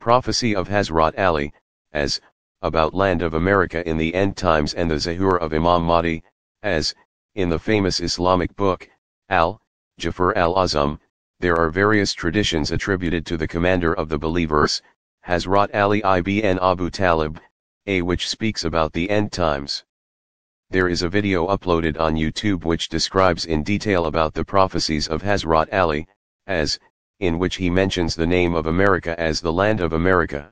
Prophecy of Hazrat Ali, as, about land of America in the end times and the Zahoor of Imam Mahdi, as, in the famous Islamic book, Al, Jafar al-Azam, there are various traditions attributed to the commander of the believers, Hazrat Ali ibn Abu Talib, a which speaks about the end times. There is a video uploaded on YouTube which describes in detail about the prophecies of Hazrat Ali, as, in which he mentions the name of America as the land of America.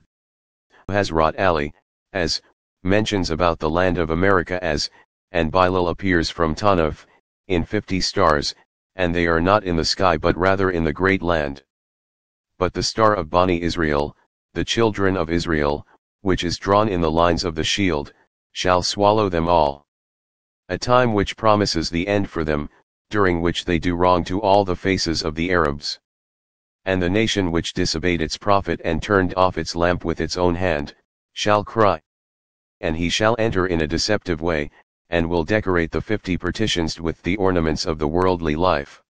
Hazrat Ali, as, mentions about the land of America as, and Bilal appears from Tanaf, in 50 stars, and they are not in the sky but rather in the great land. But the star of Bani Israel, the children of Israel, which is drawn in the lines of the shield, shall swallow them all. A time which promises the end for them, during which they do wrong to all the faces of the Arabs. And the nation which disobeyed its prophet and turned off its lamp with its own hand, shall cry. And he shall enter in a deceptive way, and will decorate the fifty partitions with the ornaments of the worldly life.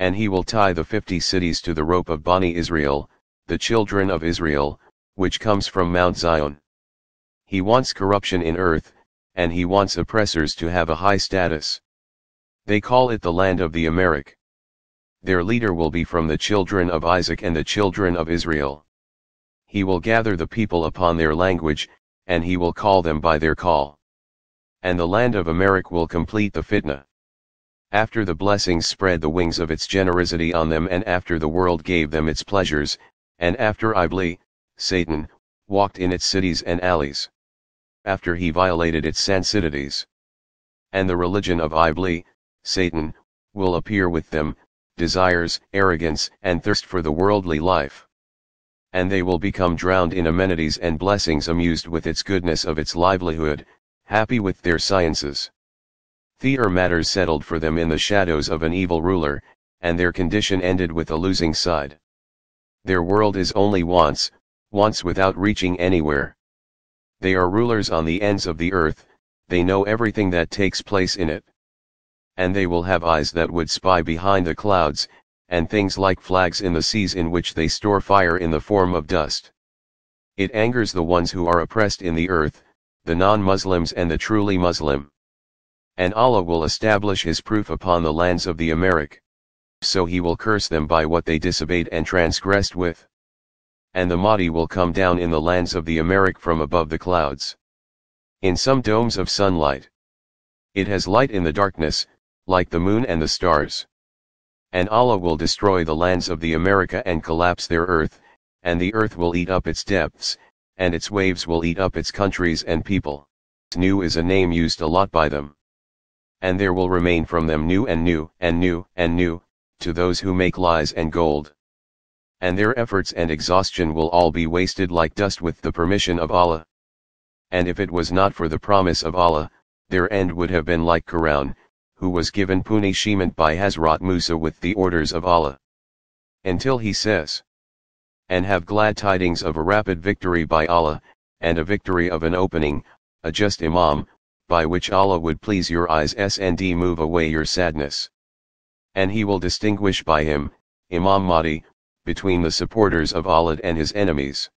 And he will tie the fifty cities to the rope of Bani Israel, the children of Israel, which comes from Mount Zion. He wants corruption in earth, and he wants oppressors to have a high status. They call it the land of the Americ. Their leader will be from the children of Isaac and the children of Israel. He will gather the people upon their language, and he will call them by their call. And the land of Americ will complete the fitna. After the blessings spread the wings of its generosity on them and after the world gave them its pleasures, and after Iblis, Satan, walked in its cities and alleys. After he violated its sanctities. And the religion of Iblis, Satan, will appear with them, desires, arrogance, and thirst for the worldly life. And they will become drowned in amenities and blessings amused with its goodness of its livelihood, happy with their sciences. Theer matters settled for them in the shadows of an evil ruler, and their condition ended with a losing side. Their world is only wants, wants without reaching anywhere. They are rulers on the ends of the earth, they know everything that takes place in it. And they will have eyes that would spy behind the clouds, and things like flags in the seas in which they store fire in the form of dust. It angers the ones who are oppressed in the earth, the non-Muslims and the truly Muslim. And Allah will establish his proof upon the lands of the Americ. So he will curse them by what they disobeyed and transgressed with. And the Mahdi will come down in the lands of the Americ from above the clouds. In some domes of sunlight. It has light in the darkness, like the moon and the stars. And Allah will destroy the lands of the America and collapse their earth, and the earth will eat up its depths, and its waves will eat up its countries and people. new is a name used a lot by them. And there will remain from them new and new and new and new, to those who make lies and gold. And their efforts and exhaustion will all be wasted like dust with the permission of Allah. And if it was not for the promise of Allah, their end would have been like Qarun, who was given punishment by Hazrat Musa with the orders of Allah. Until he says, and have glad tidings of a rapid victory by Allah, and a victory of an opening, a just Imam, by which Allah would please your eyes and move away your sadness. And he will distinguish by him, Imam Mahdi, between the supporters of Allah and his enemies.